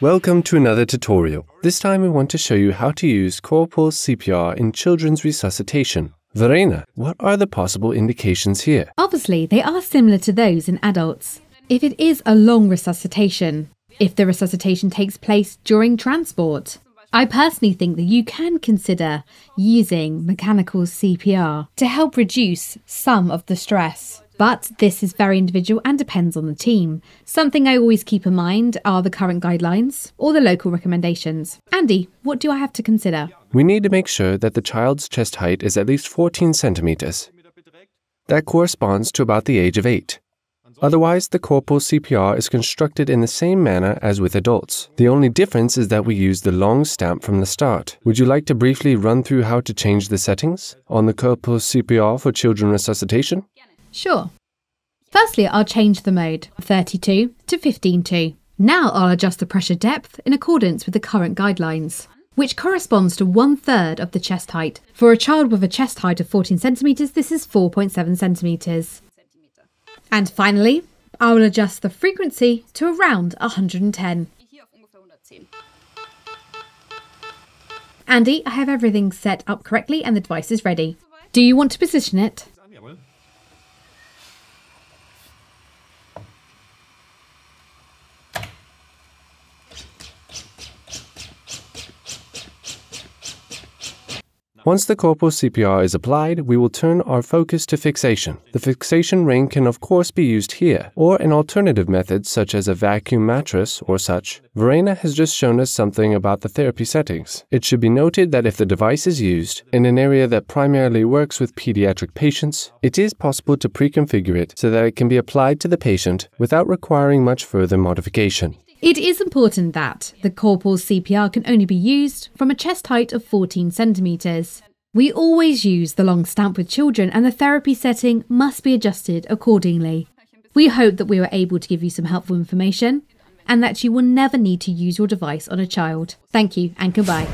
Welcome to another tutorial. This time we want to show you how to use corpuls CPR in children's resuscitation. Verena, what are the possible indications here? Obviously, they are similar to those in adults. If it is a long resuscitation, if the resuscitation takes place during transport, I personally think that you can consider using mechanical CPR to help reduce some of the stress. But this is very individual and depends on the team. Something I always keep in mind are the current guidelines or the local recommendations. Andy, what do I have to consider? We need to make sure that the child's chest height is at least 14 centimeters. That corresponds to about the age of 8. Otherwise, the corpuls CPR is constructed in the same manner as with adults. The only difference is that we use the long stamp from the start. Would you like to briefly run through how to change the settings on the corpuls CPR for children resuscitation? Sure. Firstly, I'll change the mode 32 to 15.2. Now I'll adjust the pressure depth in accordance with the current guidelines, which corresponds to one third of the chest height. For a child with a chest height of 14 centimeters, this is 4.7 centimeters. And finally, I will adjust the frequency to around 110. Andy, I have everything set up correctly and the device is ready. Do you want to position it? Once the corpuls CPR is applied, we will turn our focus to fixation. The fixation ring can of course be used here, or an alternative method such as a vacuum mattress or such. Verena has just shown us something about the therapy settings. It should be noted that if the device is used in an area that primarily works with pediatric patients, it is possible to pre-configure it so that it can be applied to the patient without requiring much further modification. It is important that the corpuls CPR can only be used from a chest height of 14 centimetres. We always use the long stamp with children and the therapy setting must be adjusted accordingly. We hope that we were able to give you some helpful information and that you will never need to use your device on a child. Thank you and goodbye.